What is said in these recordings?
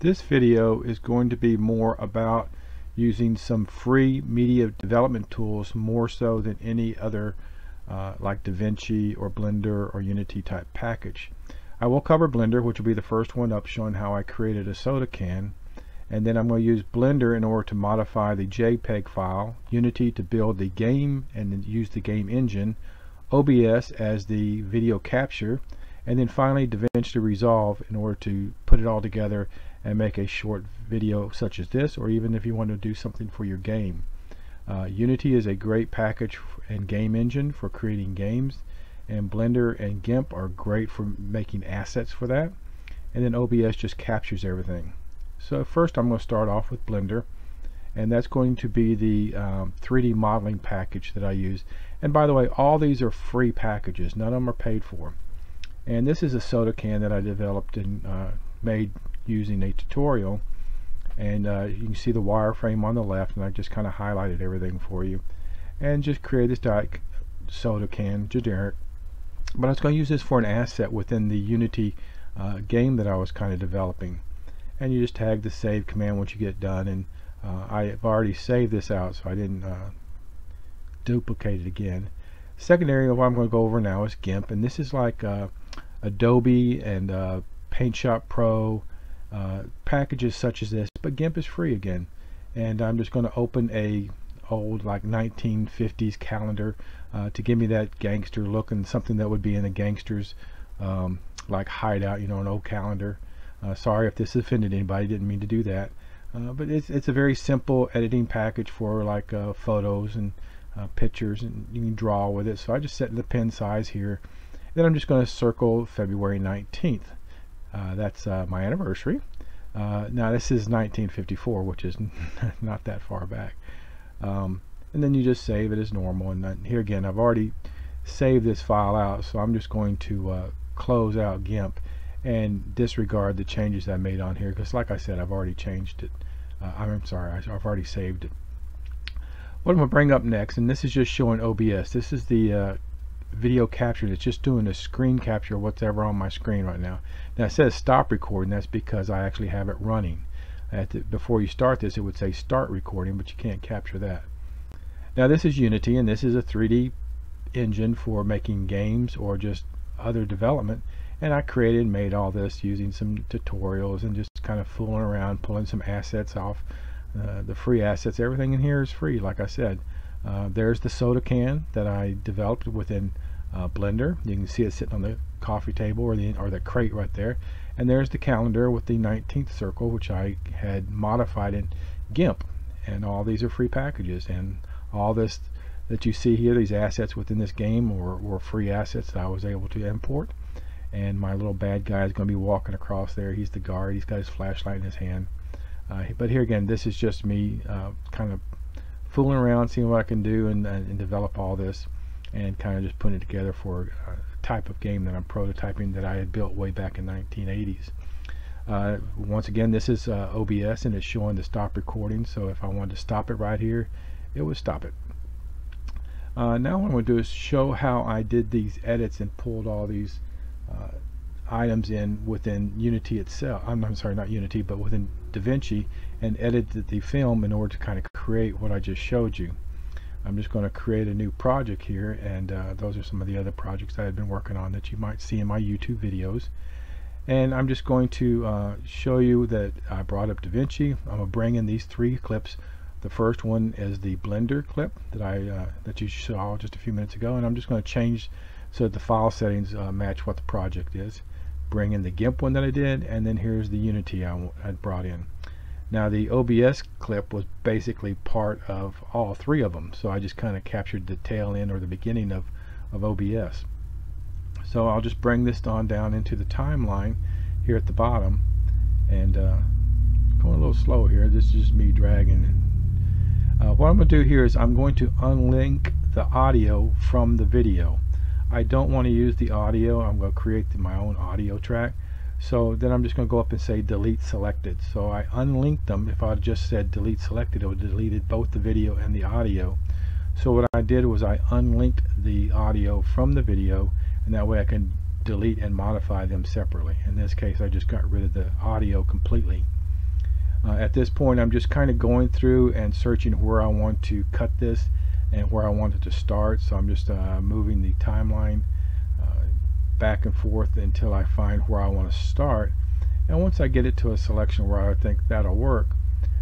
This video is going to be more about using some free media development tools more so than any other uh, like DaVinci or Blender or Unity type package. I will cover Blender which will be the first one up showing how I created a soda can and then I'm going to use Blender in order to modify the JPEG file, Unity to build the game and use the game engine, OBS as the video capture, and then finally DaVinci Resolve in order to put it all together and make a short video such as this or even if you want to do something for your game. Uh, Unity is a great package and game engine for creating games and Blender and GIMP are great for making assets for that and then OBS just captures everything. So first I'm going to start off with Blender and that's going to be the um, 3D modeling package that I use and by the way all these are free packages none of them are paid for and this is a soda can that I developed in uh, made using a tutorial and uh, you can see the wireframe on the left and I just kind of highlighted everything for you. And just create this diet soda can generic. But I was going to use this for an asset within the Unity uh, game that I was kind of developing. And you just tag the save command once you get done and uh, I've already saved this out so I didn't uh, duplicate it again. Second area of what I'm going to go over now is GIMP and this is like uh, Adobe and uh, Paint Shop Pro uh, packages such as this but GIMP is free again. And I'm just going to open a old like 1950s calendar uh, to give me that gangster look and something that would be in a gangster's um, like hideout you know an old calendar. Uh, sorry if this offended anybody didn't mean to do that. Uh, but it's, it's a very simple editing package for like uh, photos and uh, pictures and you can draw with it. So I just set the pen size here. Then I'm just going to circle February 19th uh, that's uh, my anniversary. Uh, now this is 1954, which is not that far back. Um, and then you just save it as normal. And here again, I've already saved this file out, so I'm just going to uh, close out GIMP and disregard the changes I made on here because like I said I've already changed it uh, I'm sorry I've already saved it what I'm going to bring up next and this is just showing OBS this is the uh, video capture it's just doing a screen capture of what's ever on my screen right now. Now it says stop recording. That's because I actually have it running. The, before you start this it would say start recording but you can't capture that. Now this is Unity and this is a 3D engine for making games or just other development. And I created and made all this using some tutorials and just kind of fooling around pulling some assets off. Uh, the free assets everything in here is free like I said uh, there's the soda can that I developed within uh, Blender. You can see it sitting on the coffee table or the or the crate right there. And there's the calendar with the 19th circle, which I had modified in GIMP. And all these are free packages. And all this that you see here, these assets within this game, were, were free assets that I was able to import. And my little bad guy is going to be walking across there. He's the guard. He's got his flashlight in his hand. Uh, but here again, this is just me uh, kind of fooling around, seeing what I can do, and, and develop all this, and kind of just putting it together for a type of game that I'm prototyping that I had built way back in 1980s. Uh, once again, this is uh, OBS, and it's showing the stop recording. So if I wanted to stop it right here, it would stop it. Uh, now what I'm going to do is show how I did these edits and pulled all these uh, items in within Unity itself. I'm, I'm, sorry, not Unity, but within DaVinci and edited the film in order to kind of create what I just showed you. I'm just going to create a new project here and uh, those are some of the other projects I had been working on that you might see in my YouTube videos. And I'm just going to uh, show you that I brought up DaVinci. I'm going to bring in these three clips. The first one is the Blender clip that I uh, that you saw just a few minutes ago and I'm just going to change so that the file settings uh, match what the project is bring in the GIMP one that I did and then here's the Unity I had brought in now the OBS clip was basically part of all three of them so I just kind of captured the tail end or the beginning of, of OBS so I'll just bring this on down into the timeline here at the bottom and uh, going a little slow here. This is just me dragging uh, what I'm going to do here is I'm going to unlink the audio from the video. I don't want to use the audio. I'm going to create the, my own audio track so then I'm just going to go up and say delete selected. So I unlinked them. If I just said delete selected it would have deleted both the video and the audio. So what I did was I unlinked the audio from the video and that way I can delete and modify them separately. In this case I just got rid of the audio completely. Uh, at this point I'm just kind of going through and searching where I want to cut this and where I want it to start. So I'm just uh, moving the timeline back and forth until I find where I want to start. And once I get it to a selection where I think that'll work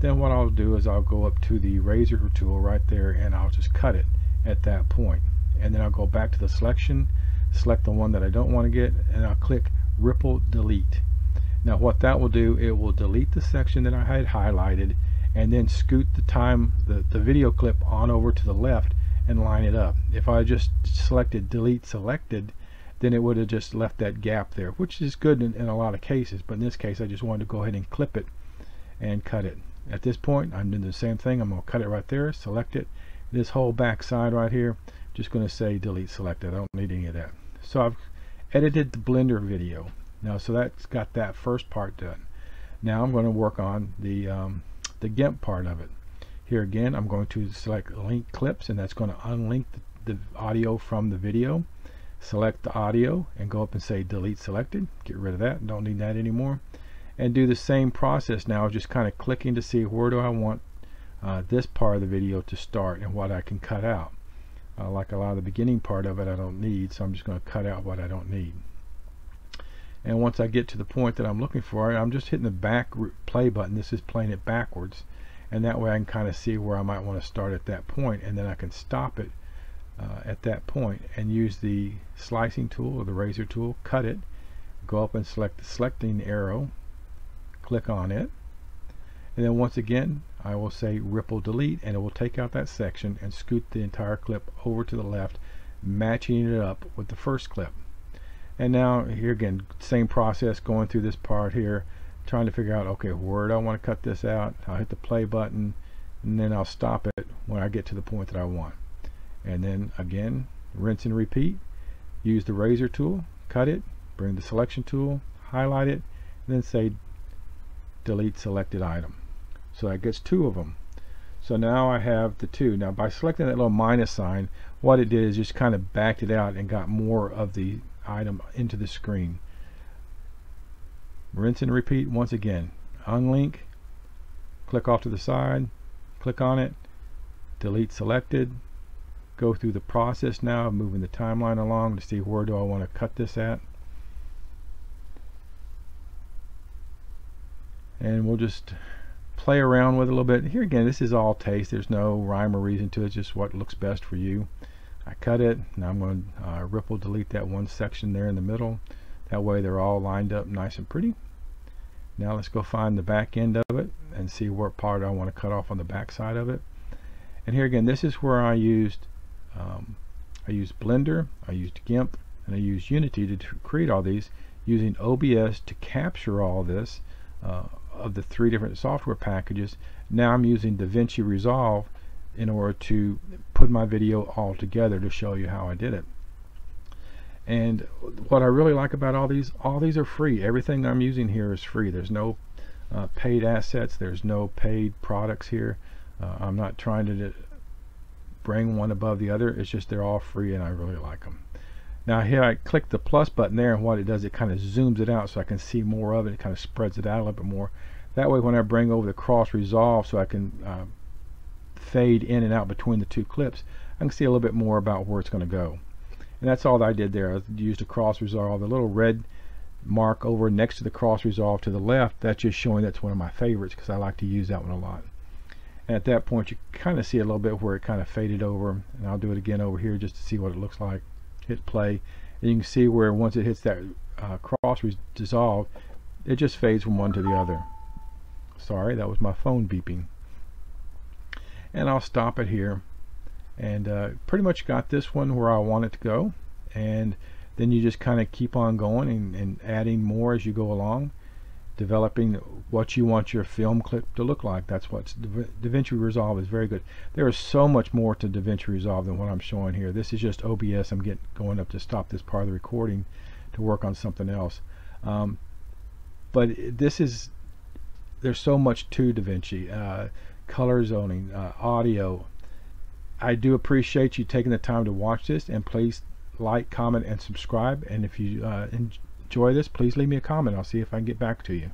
then what I'll do is I'll go up to the razor tool right there and I'll just cut it at that point. And then I'll go back to the selection select the one that I don't want to get and I'll click ripple delete. Now what that will do it will delete the section that I had highlighted and then scoot the time the, the video clip on over to the left and line it up. If I just selected delete selected then it would have just left that gap there which is good in, in a lot of cases but in this case I just wanted to go ahead and clip it and cut it. At this point I'm doing the same thing. I'm going to cut it right there select it. This whole back side right here just going to say delete selected I don't need any of that. So I've edited the blender video. Now so that's got that first part done. Now I'm going to work on the um, the GIMP part of it. Here again I'm going to select link clips and that's going to unlink the, the audio from the video select the audio and go up and say delete selected get rid of that don't need that anymore. And do the same process now just kind of clicking to see where do I want uh, this part of the video to start and what I can cut out. Uh, like a lot of the beginning part of it I don't need so I'm just going to cut out what I don't need. And once I get to the point that I'm looking for I'm just hitting the back play button this is playing it backwards. And that way I can kind of see where I might want to start at that point and then I can stop it uh, at that point and use the slicing tool or the razor tool cut it go up and select the selecting arrow click on it and then once again I will say ripple delete and it will take out that section and scoot the entire clip over to the left matching it up with the first clip. And now here again same process going through this part here trying to figure out okay where do I want to cut this out? I'll hit the play button and then I'll stop it when I get to the point that I want and then again rinse and repeat use the razor tool cut it bring the selection tool highlight it and then say delete selected item so that gets two of them. So now I have the two. Now by selecting that little minus sign, what it did is just kind of backed it out and got more of the item into the screen. Rinse and repeat once again. Unlink, click off to the side, click on it, delete selected, go through the process now of moving the timeline along to see where do I want to cut this at. And we'll just play around with a little bit. Here again, this is all taste. There's no rhyme or reason to it. It's just what looks best for you. I cut it. Now I'm going to uh, ripple delete that one section there in the middle. That way they're all lined up nice and pretty. Now let's go find the back end of it and see what part I want to cut off on the back side of it. And here again, this is where I used um, I used Blender, I used GIMP, and I used Unity to create all these using OBS to capture all this uh, of the three different software packages. Now I'm using DaVinci Resolve in order to put my video all together to show you how I did it. And what I really like about all these all these are free. Everything I'm using here is free. There's no uh, paid assets. There's no paid products here. Uh, I'm not trying to bring one above the other it's just they're all free and I really like them now here I click the plus button there and what it does it kind of zooms it out so I can see more of it. It kind of spreads it out a little bit more. That way when I bring over the cross resolve so I can uh, fade in and out between the two clips, I can see a little bit more about where it's going to go. And that's all that I did there. I used a cross resolve. The little red mark over next to the cross resolve to the left, that's just showing that's one of my favorites because I like to use that one a lot. At that point you kind of see a little bit where it kind of faded over and I'll do it again over here just to see what it looks like. Hit play and you can see where once it hits that uh, cross dissolve it just fades from one to the other. Sorry that was my phone beeping. And I'll stop it here. And uh, pretty much got this one where I want it to go. And then you just kind of keep on going and, and adding more as you go along developing what you want your film clip to look like. That's what DaVinci Resolve is very good. There is so much more to DaVinci Resolve than what I'm showing here. This is just OBS. I'm getting going up to stop this part of the recording to work on something else. Um, but this is there's so much to DaVinci. Uh, color zoning, uh, audio. I do appreciate you taking the time to watch this and please like, comment, and subscribe. And if you uh, enjoy this, please leave me a comment. I'll see if I can get back to you.